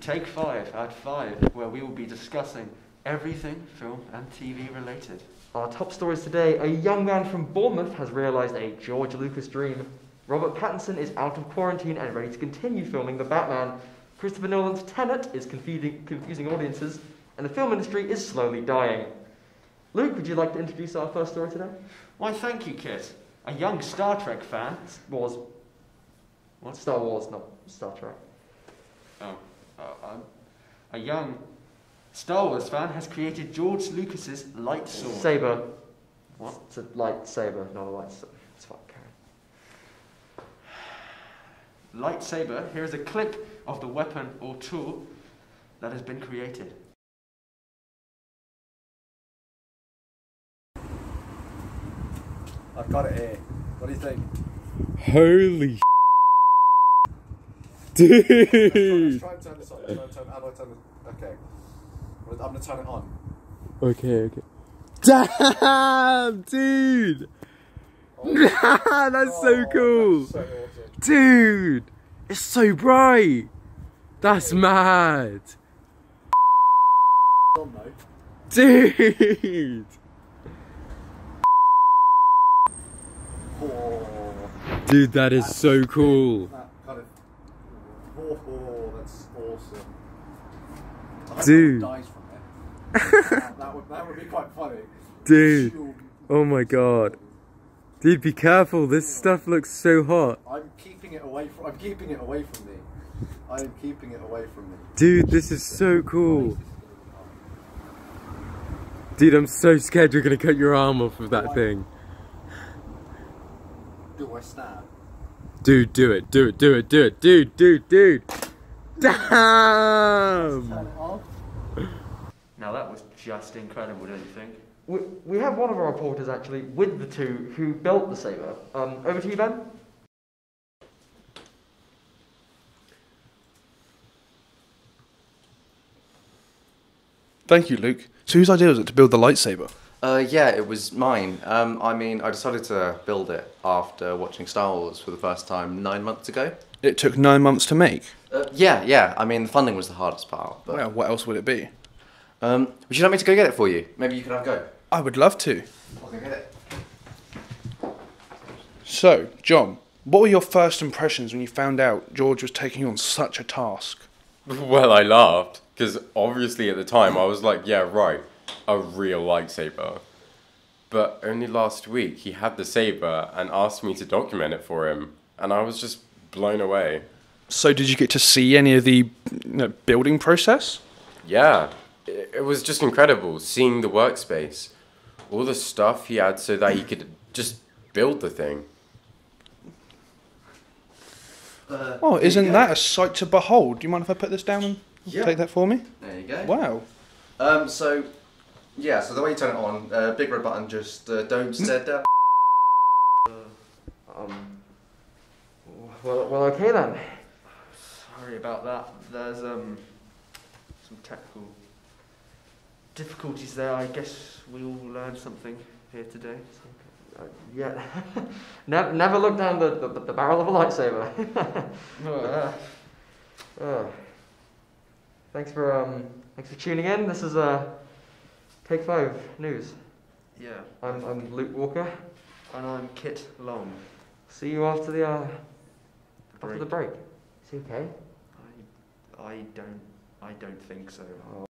Take 5 at 5, where we will be discussing everything film and TV related. Our top stories today a young man from Bournemouth has realised a George Lucas dream. Robert Pattinson is out of quarantine and ready to continue filming The Batman. Christopher Nolan's Tenet is confusing, confusing audiences, and the film industry is slowly dying. Luke, would you like to introduce our first story today? Why, thank you, Kit. A young Star Trek fan. was. What? Star Wars, not Star Trek. Oh, uh, um, a young Star Wars fan has created George Lucas's light sword. Saber. What? It's a lightsaber, not a lightsaber. It's fine, Karen. Lightsaber. Here is a clip of the weapon or tool that has been created. I've got it here. What do you think? Holy Let's dude. try and turn this on. Try and turn, how do I turn? Okay. I'm gonna turn it on. Okay, okay. Damn, dude. Oh that's so Oh, cool. That's so awesome. Dude, it's so bright. That's mad. Dude. Oh, Dude, that is so cool. that kind of. Oh, oh, that's awesome. I hope Dude. dies from it. that, that would that would be quite funny. Dude. Oh my god. Dude, be careful. This stuff looks so hot. I'm keeping it away from. I'm keeping it away from me. I am keeping it away from me. Dude, this is so cool. Dude, I'm so scared you're gonna cut your arm off with that thing. Do I stab? Dude, do it, do it, do it, do it, dude, dude, dude. Damn! It off. Now that was just incredible, don't you think? We, we have one of our reporters actually with the two who built the saber. Um, over to you, Ben. Thank you, Luke. So whose idea was it to build the lightsaber? Uh, yeah, it was mine. Um, I mean, I decided to build it after watching Star Wars for the first time nine months ago. It took nine months to make. Uh, yeah, yeah. I mean, the funding was the hardest part. But Well, what else would it be? um, would you like me to go get it for you? Maybe you can have a go. I would love to. I'll go get it. So, John, what were your first impressions when you found out George was taking on such a task? Well, I laughed because obviously at the time I was like, yeah, right, a real lightsaber. But only last week he had the saber and asked me to document it for him, and I was just blown away. So, did you get to see any of the you know, building process? Yeah, it, it was just incredible seeing the workspace, all the stuff he had so that he could just build the thing. Uh, Oh, isn't that a sight to behold? Do you mind if I put this down and Yeah. take that for me? There you go. Wow. Um, so, yeah, so the way you turn it on, uh, big red button, just uh, don't set down. Um, well, well, okay then. Sorry about that. There's um some technical difficulties there. I guess we all learned something here today. Uh, yeah. never, never look down the, the, the barrel of a lightsaber. Uh, Uh, thanks for um, thanks for tuning in. This is uh, Take Five News. yeah, I'm, I'm Luke Walker. and I'm Kit Long. See you after the uh, The after the break. Is he okay? I, I don't, I don't think so. Oh.